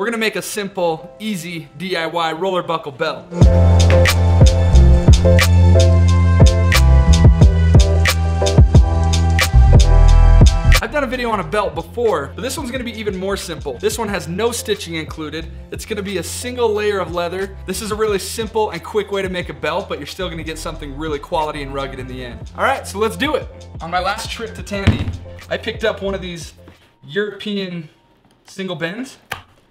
we're gonna make a simple, easy DIY roller buckle belt. I've done a video on a belt before, but this one's gonna be even more simple. This one has no stitching included. It's gonna be a single layer of leather. This is a really simple and quick way to make a belt, but you're still gonna get something really quality and rugged in the end. All right, so let's do it. On my last trip to Tandy, I picked up one of these European single bends.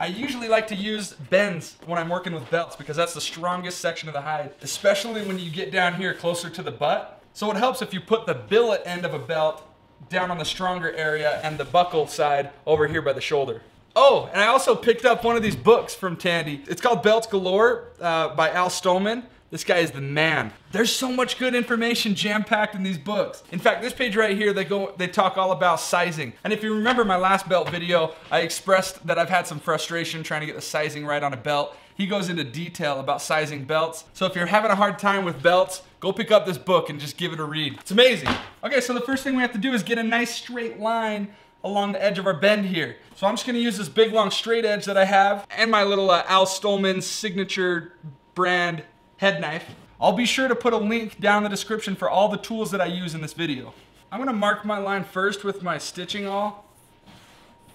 I usually like to use bends when I'm working with belts because that's the strongest section of the hide, especially when you get down here closer to the butt. So it helps if you put the billet end of a belt down on the stronger area and the buckle side over here by the shoulder. Oh, and I also picked up one of these books from Tandy. It's called Belts Galore uh, by Al Stohlman. This guy is the man. There's so much good information jam-packed in these books. In fact, this page right here, they go, they talk all about sizing. And if you remember my last belt video, I expressed that I've had some frustration trying to get the sizing right on a belt. He goes into detail about sizing belts. So if you're having a hard time with belts, go pick up this book and just give it a read. It's amazing. Okay, so the first thing we have to do is get a nice straight line along the edge of our bend here. So I'm just gonna use this big long straight edge that I have and my little uh, Al Stohlman signature brand head knife. I'll be sure to put a link down in the description for all the tools that I use in this video. I'm gonna mark my line first with my stitching awl,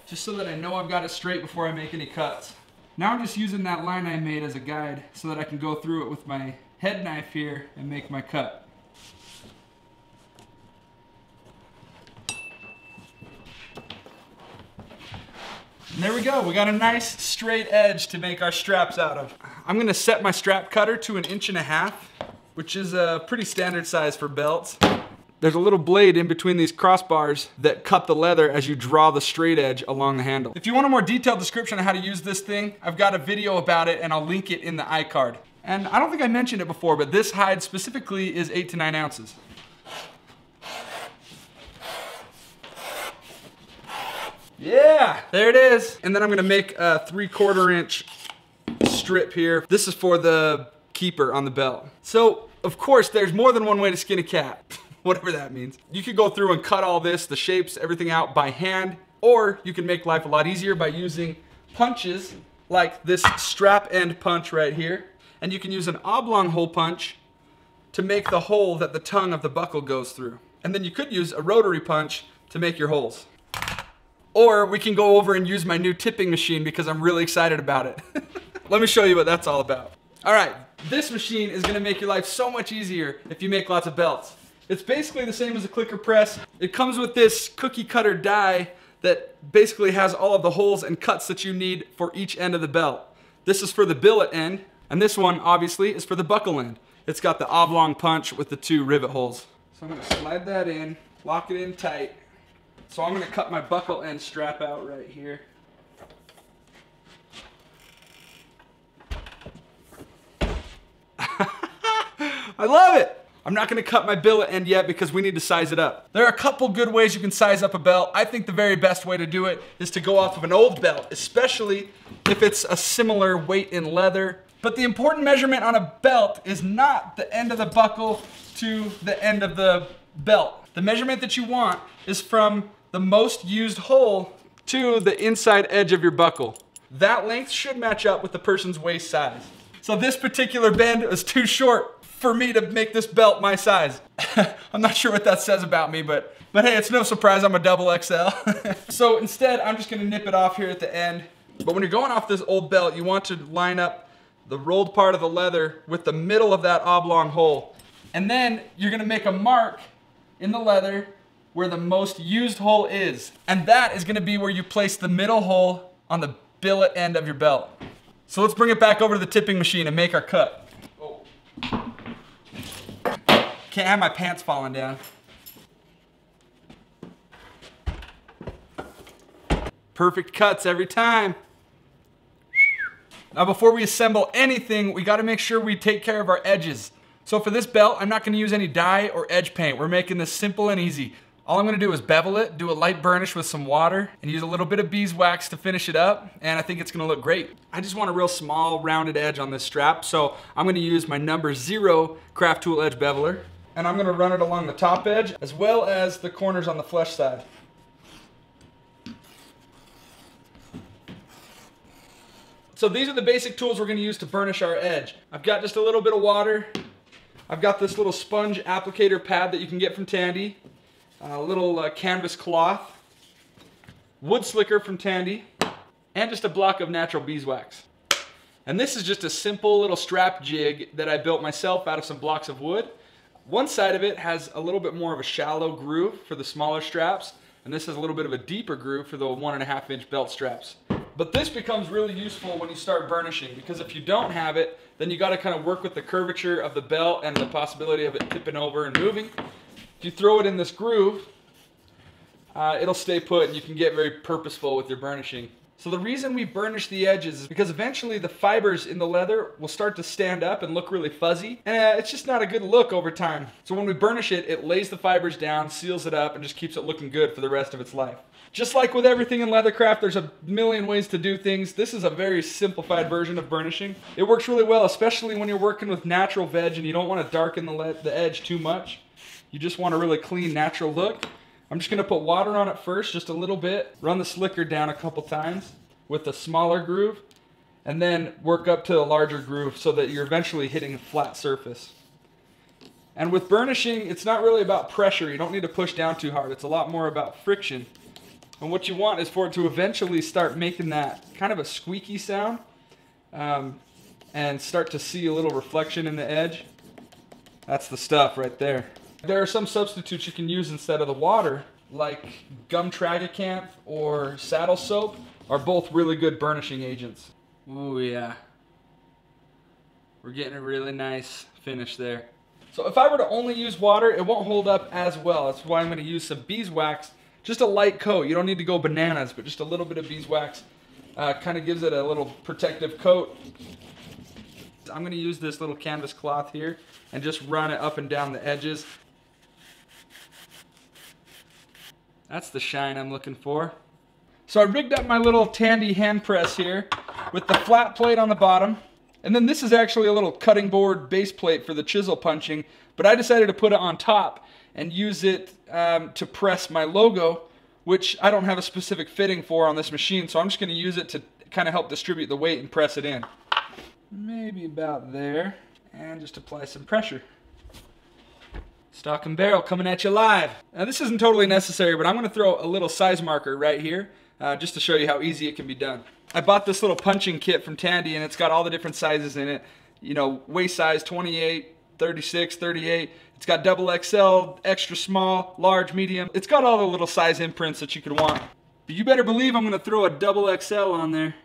just so that I know I've got it straight before I make any cuts. Now I'm just using that line I made as a guide so that I can go through it with my head knife here and make my cut. And there we go, we got a nice straight edge to make our straps out of. I'm gonna set my strap cutter to an inch and a half, which is a pretty standard size for belts. There's a little blade in between these crossbars that cut the leather as you draw the straight edge along the handle. If you want a more detailed description of how to use this thing, I've got a video about it and I'll link it in the iCard. And I don't think I mentioned it before, but this hide specifically is eight to nine ounces. Yeah, there it is. And then I'm gonna make a three quarter inch strip here. This is for the keeper on the belt. So, of course, there's more than one way to skin a cat, whatever that means. You could go through and cut all this, the shapes, everything out by hand, or you can make life a lot easier by using punches like this strap end punch right here. And you can use an oblong hole punch to make the hole that the tongue of the buckle goes through. And then you could use a rotary punch to make your holes. Or we can go over and use my new tipping machine because I'm really excited about it. Let me show you what that's all about. All right, this machine is gonna make your life so much easier if you make lots of belts. It's basically the same as a clicker press. It comes with this cookie cutter die that basically has all of the holes and cuts that you need for each end of the belt. This is for the billet end, and this one obviously is for the buckle end. It's got the oblong punch with the two rivet holes. So I'm gonna slide that in, lock it in tight, so I'm gonna cut my buckle end strap out right here. I love it! I'm not gonna cut my billet end yet because we need to size it up. There are a couple good ways you can size up a belt. I think the very best way to do it is to go off of an old belt, especially if it's a similar weight in leather. But the important measurement on a belt is not the end of the buckle to the end of the belt. The measurement that you want is from the most used hole to the inside edge of your buckle. That length should match up with the person's waist size. So this particular bend is too short for me to make this belt my size. I'm not sure what that says about me, but, but hey, it's no surprise I'm a double XL. so instead, I'm just gonna nip it off here at the end. But when you're going off this old belt, you want to line up the rolled part of the leather with the middle of that oblong hole. And then you're gonna make a mark in the leather where the most used hole is. And that is gonna be where you place the middle hole on the billet end of your belt. So let's bring it back over to the tipping machine and make our cut. Oh. Can't have my pants falling down. Perfect cuts every time. Now before we assemble anything, we gotta make sure we take care of our edges. So for this belt, I'm not gonna use any dye or edge paint. We're making this simple and easy. All I'm gonna do is bevel it, do a light burnish with some water, and use a little bit of beeswax to finish it up, and I think it's gonna look great. I just want a real small, rounded edge on this strap, so I'm gonna use my number zero Craftool edge beveler, and I'm gonna run it along the top edge, as well as the corners on the flesh side. So these are the basic tools we're gonna use to burnish our edge. I've got just a little bit of water. I've got this little sponge applicator pad that you can get from Tandy. A little uh, canvas cloth. Wood slicker from Tandy. And just a block of natural beeswax. And this is just a simple little strap jig that I built myself out of some blocks of wood. One side of it has a little bit more of a shallow groove for the smaller straps, and this has a little bit of a deeper groove for the one and a half inch belt straps. But this becomes really useful when you start burnishing because if you don't have it, then you gotta kind of work with the curvature of the belt and the possibility of it tipping over and moving. If you throw it in this groove, uh, it'll stay put and you can get very purposeful with your burnishing. So the reason we burnish the edges is because eventually the fibers in the leather will start to stand up and look really fuzzy. And it's just not a good look over time. So when we burnish it, it lays the fibers down, seals it up, and just keeps it looking good for the rest of its life. Just like with everything in leathercraft, there's a million ways to do things. This is a very simplified version of burnishing. It works really well, especially when you're working with natural veg and you don't want to darken the, the edge too much. You just want a really clean, natural look. I'm just gonna put water on it first, just a little bit. Run the slicker down a couple times with a smaller groove, and then work up to a larger groove so that you're eventually hitting a flat surface. And with burnishing, it's not really about pressure. You don't need to push down too hard. It's a lot more about friction. And what you want is for it to eventually start making that kind of a squeaky sound um, and start to see a little reflection in the edge. That's the stuff right there. There are some substitutes you can use instead of the water, like gum tragacanth or saddle soap, are both really good burnishing agents. Oh yeah. We're getting a really nice finish there. So if I were to only use water, it won't hold up as well. That's why I'm gonna use some beeswax, just a light coat. You don't need to go bananas, but just a little bit of beeswax uh, kind of gives it a little protective coat. I'm gonna use this little canvas cloth here and just run it up and down the edges. That's the shine I'm looking for. So I rigged up my little Tandy hand press here with the flat plate on the bottom. And then this is actually a little cutting board base plate for the chisel punching, but I decided to put it on top and use it um, to press my logo, which I don't have a specific fitting for on this machine, so I'm just gonna use it to kind of help distribute the weight and press it in. Maybe about there, and just apply some pressure. Stock and barrel coming at you live. Now this isn't totally necessary, but I'm gonna throw a little size marker right here uh, just to show you how easy it can be done. I bought this little punching kit from Tandy and it's got all the different sizes in it. You know, waist size 28, 36, 38. It's got double XL, extra small, large, medium. It's got all the little size imprints that you could want. But you better believe I'm gonna throw a double XL on there.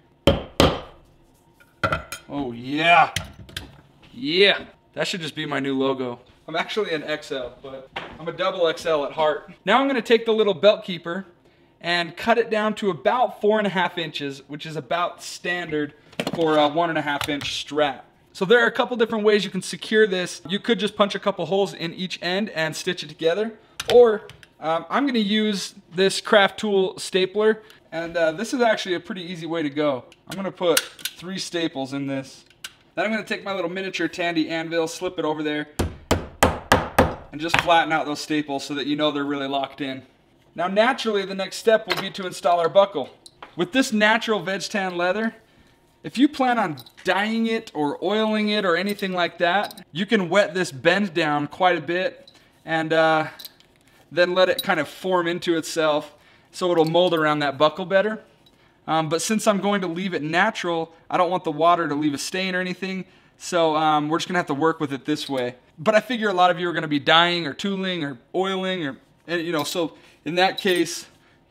Oh yeah. Yeah. That should just be my new logo. I'm actually an XL, but I'm a double XL at heart. Now I'm gonna take the little belt keeper and cut it down to about four and a half inches, which is about standard for a one and a half inch strap. So there are a couple different ways you can secure this. You could just punch a couple holes in each end and stitch it together, or um, I'm gonna use this Craftool stapler, and uh, this is actually a pretty easy way to go. I'm gonna put three staples in this. Then I'm gonna take my little miniature Tandy anvil, slip it over there, and just flatten out those staples so that you know they're really locked in. Now naturally the next step will be to install our buckle. With this natural veg tan leather, if you plan on dyeing it or oiling it or anything like that, you can wet this bend down quite a bit and uh, then let it kind of form into itself so it'll mold around that buckle better. Um, but since I'm going to leave it natural, I don't want the water to leave a stain or anything, so um, we're just gonna have to work with it this way. But I figure a lot of you are gonna be dyeing or tooling or oiling or, you know, so in that case,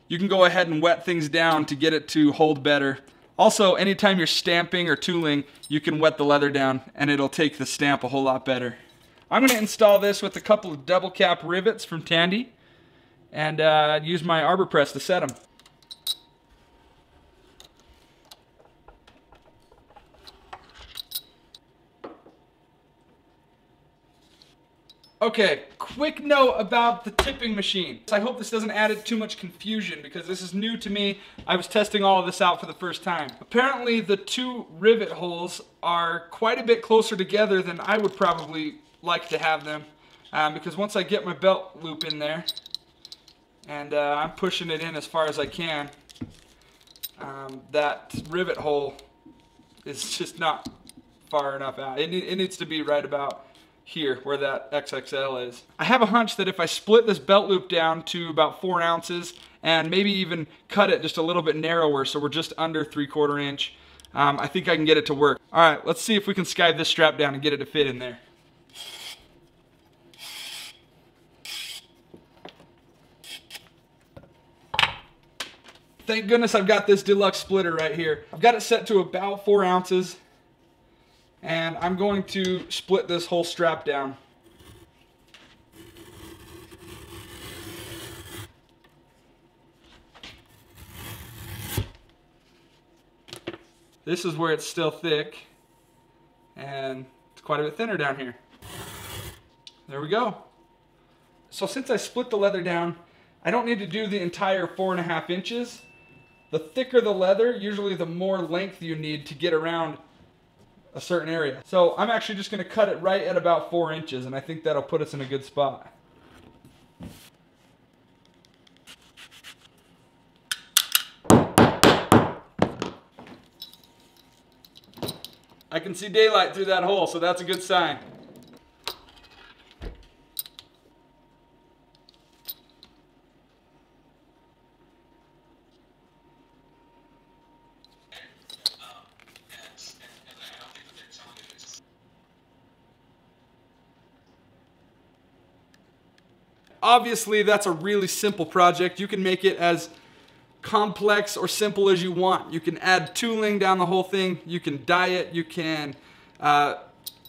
you can go ahead and wet things down to get it to hold better. Also, anytime you're stamping or tooling, you can wet the leather down and it'll take the stamp a whole lot better. I'm gonna install this with a couple of double cap rivets from Tandy and uh, use my arbor press to set them. Okay, quick note about the tipping machine. I hope this doesn't add too much confusion because this is new to me. I was testing all of this out for the first time. Apparently the two rivet holes are quite a bit closer together than I would probably like to have them. Um, because once I get my belt loop in there, and uh, I'm pushing it in as far as I can, um, that rivet hole is just not far enough out. It, it needs to be right about here where that XXL is. I have a hunch that if I split this belt loop down to about four ounces and maybe even cut it just a little bit narrower so we're just under three quarter inch, um, I think I can get it to work. All right, let's see if we can skive this strap down and get it to fit in there. Thank goodness I've got this deluxe splitter right here. I've got it set to about four ounces and I'm going to split this whole strap down. This is where it's still thick and it's quite a bit thinner down here. There we go. So since I split the leather down, I don't need to do the entire four and a half inches. The thicker the leather, usually the more length you need to get around a certain area. So I'm actually just gonna cut it right at about four inches and I think that'll put us in a good spot. I can see daylight through that hole, so that's a good sign. Obviously, that's a really simple project. You can make it as complex or simple as you want. You can add tooling down the whole thing. You can dye it. You can uh,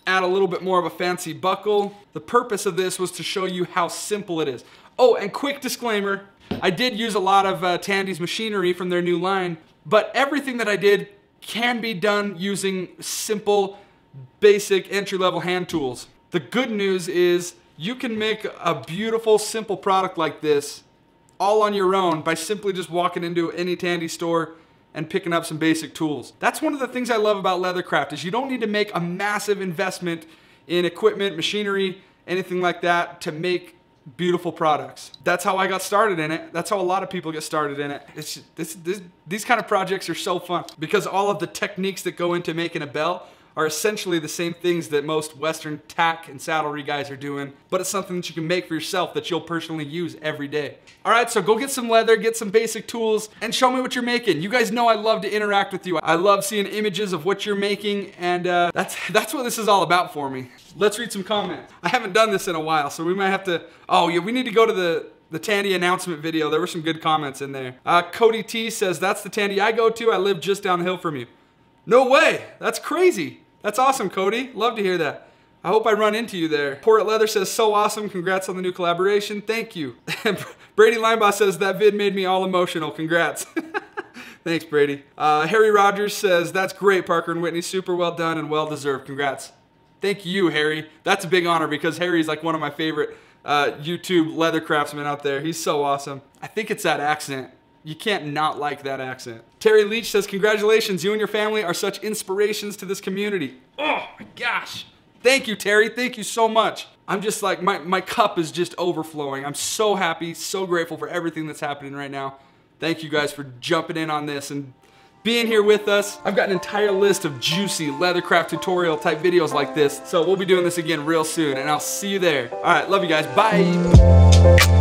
add a little bit more of a fancy buckle. The purpose of this was to show you how simple it is. Oh, and quick disclaimer, I did use a lot of uh, Tandy's machinery from their new line, but everything that I did can be done using simple, basic entry-level hand tools. The good news is you can make a beautiful, simple product like this all on your own by simply just walking into any Tandy store and picking up some basic tools. That's one of the things I love about Leathercraft is you don't need to make a massive investment in equipment, machinery, anything like that to make beautiful products. That's how I got started in it. That's how a lot of people get started in it. It's just, this, this, these kind of projects are so fun because all of the techniques that go into making a belt are essentially the same things that most Western tack and saddlery guys are doing, but it's something that you can make for yourself that you'll personally use every day. All right, so go get some leather, get some basic tools, and show me what you're making. You guys know I love to interact with you. I love seeing images of what you're making, and uh, that's, that's what this is all about for me. Let's read some comments. I haven't done this in a while, so we might have to, oh yeah, we need to go to the, the Tandy announcement video. There were some good comments in there. Uh, Cody T says, that's the Tandy I go to. I live just down the hill from you. No way, that's crazy. That's awesome, Cody. Love to hear that. I hope I run into you there. Port Leather says, so awesome. Congrats on the new collaboration. Thank you. Brady Lineboss says, that vid made me all emotional. Congrats. Thanks, Brady. Uh, Harry Rogers says, that's great, Parker and Whitney. Super well done and well deserved. Congrats. Thank you, Harry. That's a big honor because Harry's like one of my favorite uh, YouTube leather craftsmen out there. He's so awesome. I think it's that accent. You can't not like that accent. Terry Leach says, congratulations, you and your family are such inspirations to this community. Oh my gosh. Thank you, Terry, thank you so much. I'm just like, my, my cup is just overflowing. I'm so happy, so grateful for everything that's happening right now. Thank you guys for jumping in on this and being here with us. I've got an entire list of juicy leathercraft tutorial type videos like this. So we'll be doing this again real soon and I'll see you there. All right, love you guys, bye.